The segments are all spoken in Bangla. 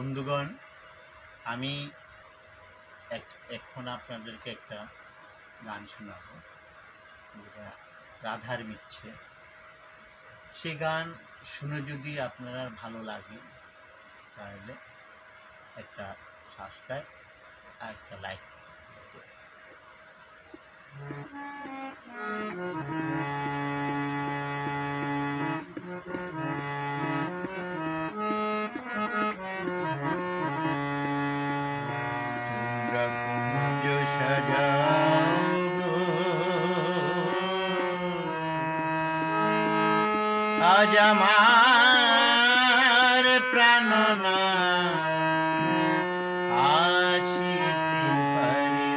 বন্ধুগণ, আমি এখন আপনাদেরকে একটা গান শোনাবো রাধার মিচ্ছে সে গান শুনে যদি আপনার ভালো লাগে, তাহলে একটা সাবস্ক্রাইব আর একটা লাইক আজ আমার প্রাণনা আসিতে পারে পারে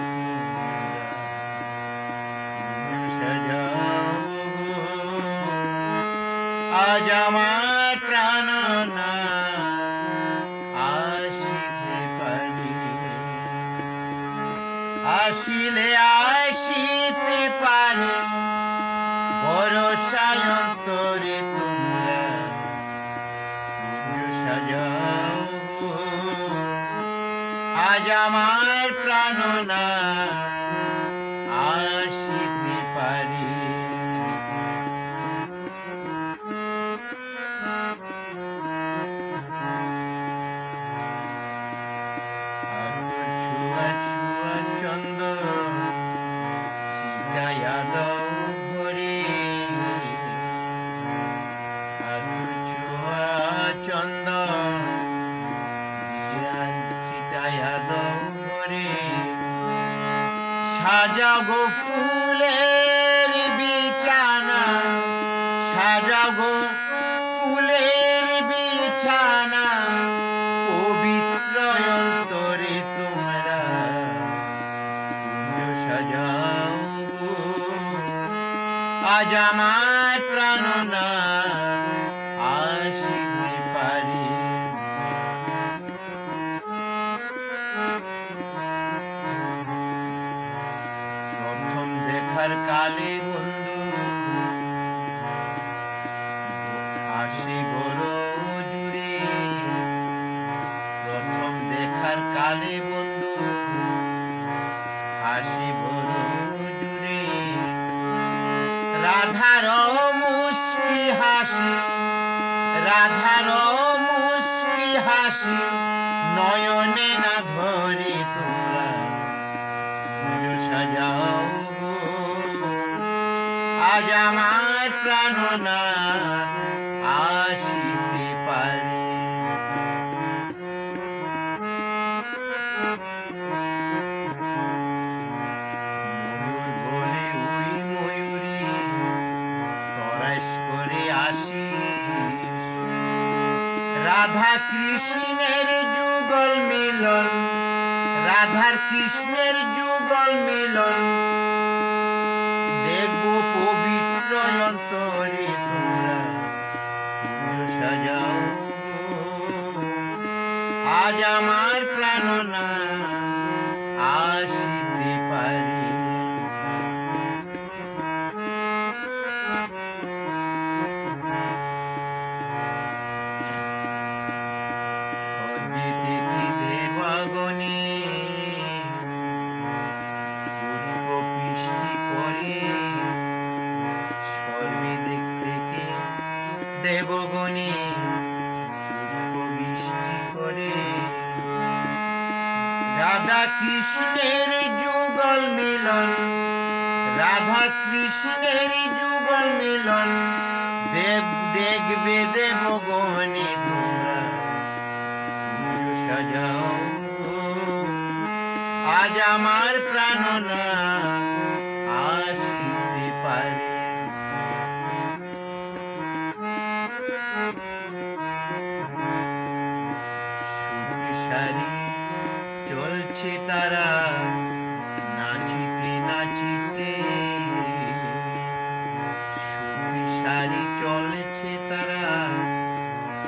আসিলে আসিতে পারে। ভরসায় অন্তরে আজ আমার প্রাণনা সাজাগো ফুলের বিছানা। সাজাগো ফুলের বিছানা। পবিত্র অন্তরে তোমরা সাজাও। আজ আমার প্রাণনা দেখার কালে বন্ধু, আসি বড় জুড়ে প্রথম দেখার কালে বন্ধু হাসি বড় জুড়ে রাধার মুস্কি হাসি, রাধার মুস্কি হাসি, নয়নে না ধরে তোমরা সাজাও। আজ আমার প্রাণনা আসিতে পারে। বলে, ওই ময়ূরী, তরাস করে আসিস। রাধা কৃষ্ণের যুগল মিলন, রাধার কৃষ্ণের যুগল মিলন অন্তরে তোমরা সাজাও। আজ আমার প্রাণনা রাধা কৃষ্ণের যুগল মিলন, রাধা কৃষ্ণের যুগল মিলন, দেব দেখবে পুজো সাজাও। আজ আমার প্রাণনা আসিতে পারে। সুখী সারি চলছে তারা, নাচিতে নাচিতে। সুখী চলছে তারা,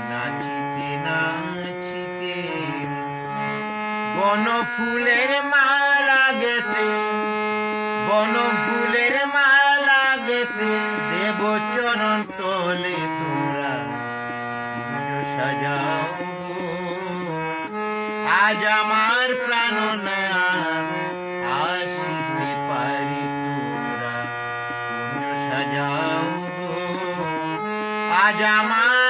নাচিতে নাচিতে। বন ফুলের মালা গেতে, বন ফুলের মালা গেতে, দেব চরণ তলে। আজ আমার প্রাণ আসিতে পারি তোমরা সাজাও আজ আমার